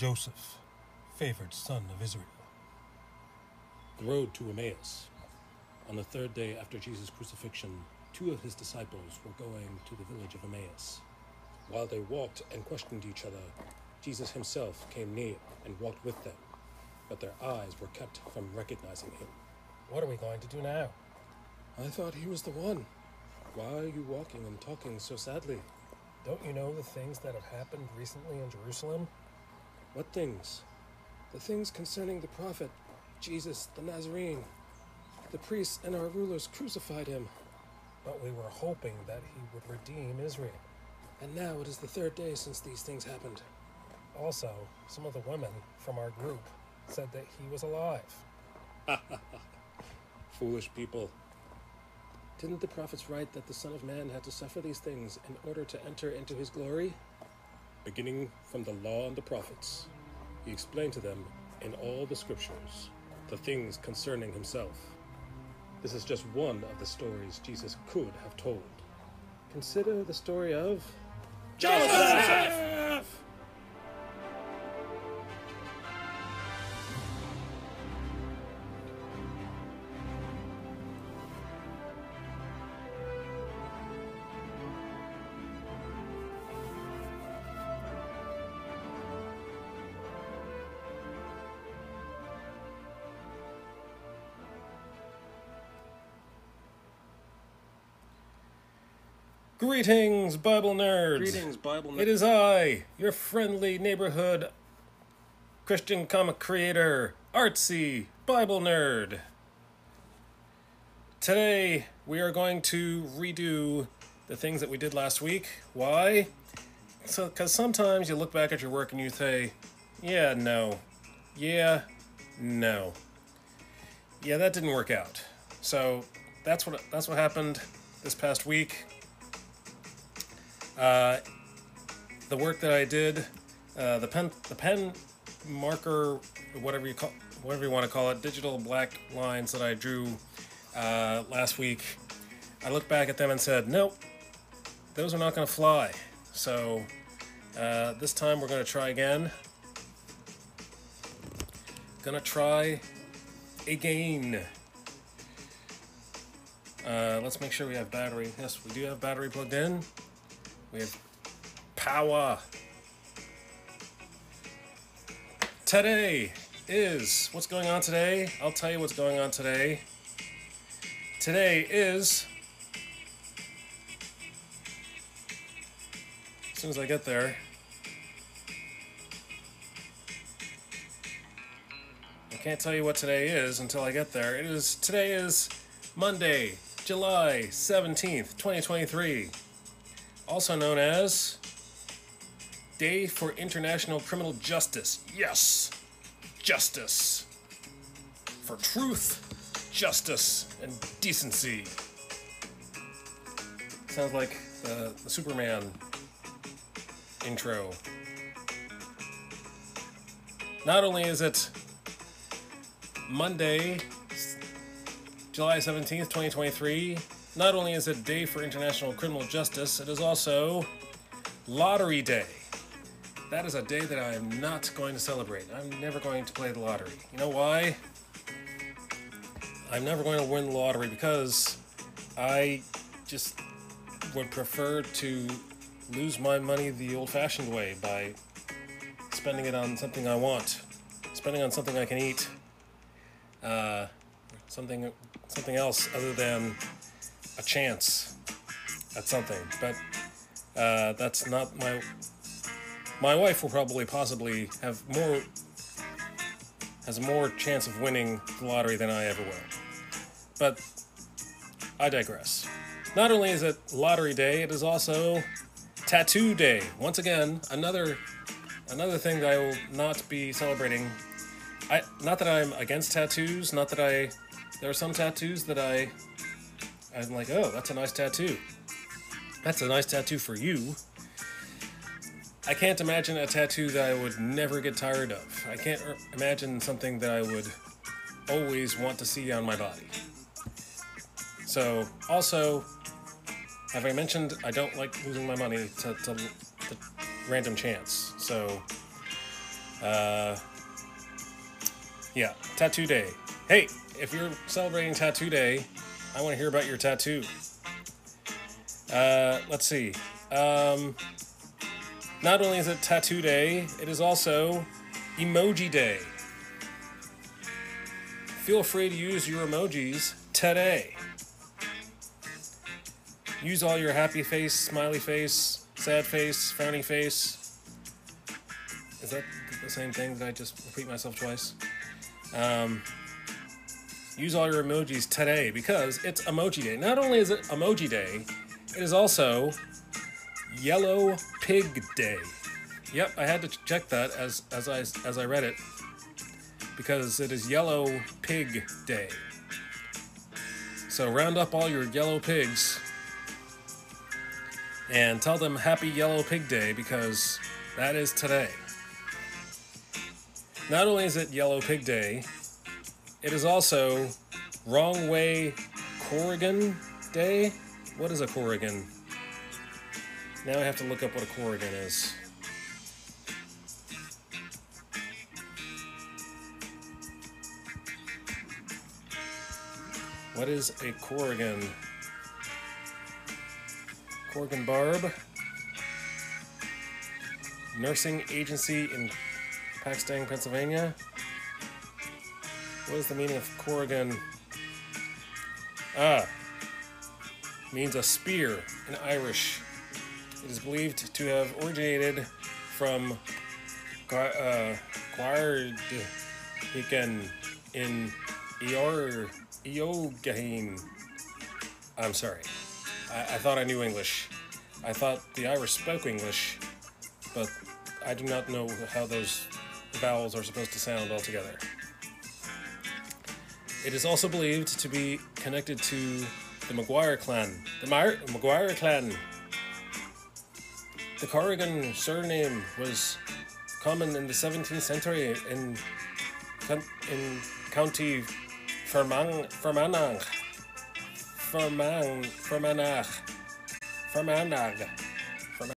Joseph, favored son of Israel. The road to Emmaus. On the third day after Jesus' crucifixion, two of his disciples were going to the village of Emmaus. While they walked and questioned each other, Jesus himself came near and walked with them, but their eyes were kept from recognizing him. What are we going to do now? I thought he was the one. Why are you walking and talking so sadly? Don't you know the things that have happened recently in Jerusalem? What things? The things concerning the prophet, Jesus the Nazarene. The priests and our rulers crucified him, But we were hoping that he would redeem Israel. and now it is the third day since these things happened. Also, some of the women from our group said that he was alive. Foolish people. Didn't the prophets write that the Son of Man had to suffer these things in order to enter into his glory? Beginning from the law and the prophets, he explained to them in all the scriptures the things concerning himself. This is just one of the stories Jesus could have told. Consider the story of Joseph! Greetings, Bible nerds! Greetings, Bible nerds. It is I, your friendly neighborhood Christian comic creator, Artsy Bible Nerd. Today, we are going to redo the things that we did last week. Why? So, because sometimes you look back at your work and you say, yeah, no. Yeah, no. Yeah, that didn't work out. So, that's what that's what happened this past week. Uh, the work that I did, uh, the pen, the pen marker, whatever you call, whatever you want to call it, digital black lines that I drew uh, last week. I looked back at them and said, nope, those are not going to fly. So uh, this time we're going to try again. Gonna try again. Uh, let's make sure we have battery. Yes, we do have battery plugged in. We have power. Today is what's going on today? I'll tell you what's going on today. Today is as soon as I get there. I can't tell you what today is until I get there. It is today is Monday, July 17th, 2023 also known as Day for International Criminal Justice. Yes, justice. For truth, justice, and decency. Sounds like the, the Superman intro. Not only is it Monday, July 17th, 2023, not only is it Day for International Criminal Justice, it is also Lottery Day. That is a day that I am not going to celebrate. I'm never going to play the lottery. You know why? I'm never going to win the lottery because I just would prefer to lose my money the old fashioned way by spending it on something I want, spending on something I can eat, uh, something something else other than a chance at something. But uh, that's not my. My wife will probably possibly have more has more chance of winning the lottery than I ever will. But I digress. Not only is it lottery day, it is also tattoo day. Once again, another another thing that I will not be celebrating. I not that I'm against tattoos, not that I there are some tattoos that I I'm like, "Oh, that's a nice tattoo." That's a nice tattoo for you. I can't imagine a tattoo that I would never get tired of. I can't r- imagine something that I would always want to see on my body. So, also, have I mentioned I don't like losing my money to, to, to random chance? So, Uh, yeah, Tattoo Day. Hey, if you're celebrating Tattoo Day, I want to hear about your tattoo. Uh, let's see. Um, not only is it Tattoo Day, it is also Emoji Day. Feel free to use your emojis today. Use all your happy face, smiley face, sad face, frowny face. Is that the same thing? Did I just repeat myself twice? Um, use all your emojis today because it's Emoji Day. Not only is it Emoji Day, it is also Yellow Pig Day. Yep, I had to check that as as I as I read it because it is Yellow Pig Day. So round up all your yellow pigs and tell them Happy Yellow Pig Day because that is today. Not only is it Yellow Pig Day, it is also Wrong Way Corrigan Day. What is a Corrigan? Now I have to look up what a Corrigan is. What is a Corrigan? Corrigan Barb. Nursing agency in Paxton, Pennsylvania. What is the meaning of Corrigan? Ah, means a spear in Irish. It is believed to have originated from uh, in Eor Eogain. I'm sorry. I, I thought I knew English. I thought the Irish spoke English, but I do not know how those vowels are supposed to sound altogether. It is also believed to be connected to the Maguire clan. The Mar- Maguire clan. The Corrigan surname was common in the 17th century in in County Fermanagh, Fermanagh, Fermanagh, Fermanagh, Fermanagh.